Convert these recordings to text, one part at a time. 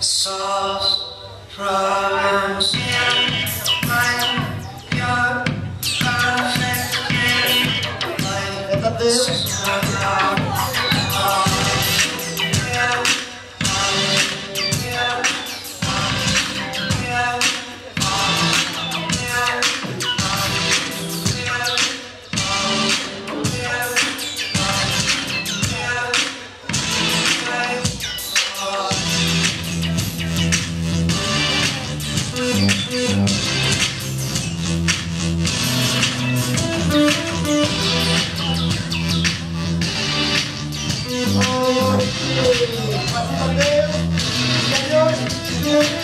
Solves problems. Deus, Deus, Deus.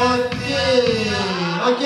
Ok, ok,